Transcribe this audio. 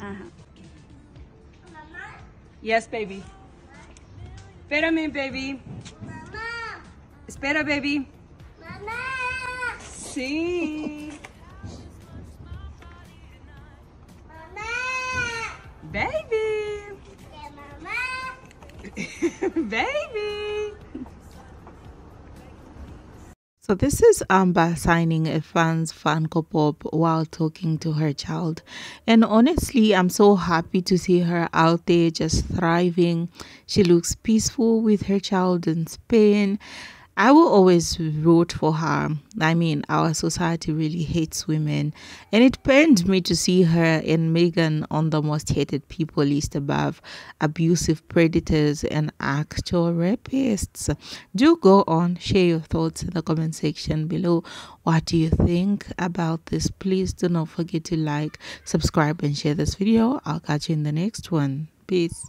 Ajá. Yes, baby. Espérame, baby. Espera, baby. Mama. Sí. Mama. Baby. Mama. Baby. So this is Amber signing a fan's Funko Pop while talking to her child. And honestly, I'm so happy to see her out there just thriving. She looks peaceful with her child in Spain. I will always root for her. I mean, our society really hates women, and it pained me to see her and Meghan on the most hated people list above abusive predators and actual rapists. Do go on, share your thoughts in the comment section below. What do you think about this? Please do not forget to like, subscribe, and share this video. I'll catch you in the next one. Peace.